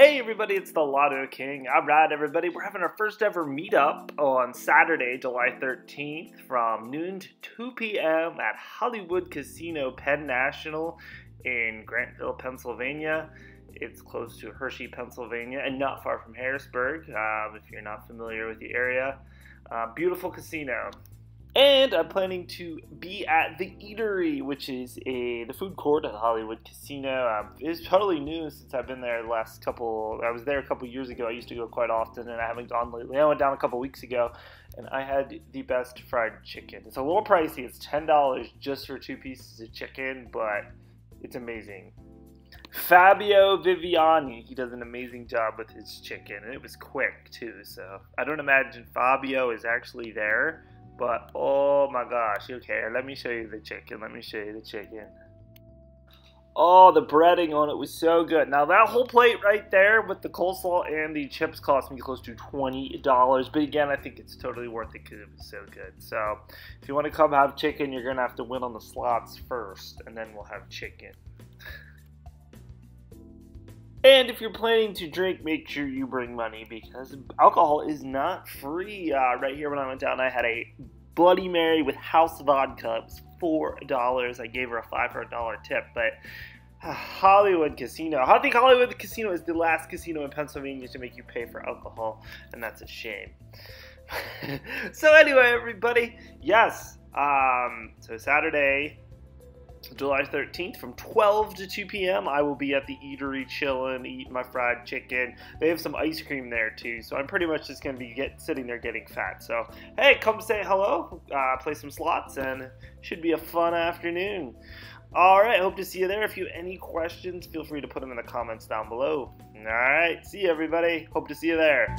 everybody, it's the Lotto King. All right, everybody, we're having our first ever meetup on Saturday, July 13th from noon to 2 p.m. at Hollywood Casino Penn National in Grantville, Pennsylvania. It's close to Hershey, Pennsylvania, and not far from Harrisburg, um, if you're not familiar with the area. Uh, beautiful casino. And I'm planning to be at the Eatery, which is a the food court at Hollywood Casino. Um, it's totally new since I've been there the last couple. I was there a couple years ago. I used to go quite often, and I haven't gone lately. I went down a couple weeks ago, and I had the best fried chicken. It's a little pricey. It's ten dollars just for two pieces of chicken, but it's amazing. Fabio Viviani, he does an amazing job with his chicken, and it was quick too. So I don't imagine Fabio is actually there but oh my gosh, okay, let me show you the chicken. Let me show you the chicken. Oh, the breading on it was so good. Now that whole plate right there with the coleslaw and the chips cost me close to $20. But again, I think it's totally worth it because it was so good. So if you want to come have chicken, you're going to have to win on the slots first. And then we'll have chicken. And if you're planning to drink, make sure you bring money because alcohol is not free. Uh, right here when I went down, I had a Bloody Mary with house vodka. It was four dollars. I gave her a five for a dollar tip, but uh, Hollywood Casino. I think Hollywood Casino is the last casino in Pennsylvania to make you pay for alcohol, and that's a shame. so anyway, everybody, yes. Um, so Saturday, July 13th from 12 to 2 p.m. I will be at the eatery chilling, eating my fried chicken. They have some ice cream there too, so I'm pretty much just going to be get, sitting there getting fat. So, hey, come say hello, uh, play some slots, and should be a fun afternoon. All right, hope to see you there. If you have any questions, feel free to put them in the comments down below. All right, see you everybody. Hope to see you there.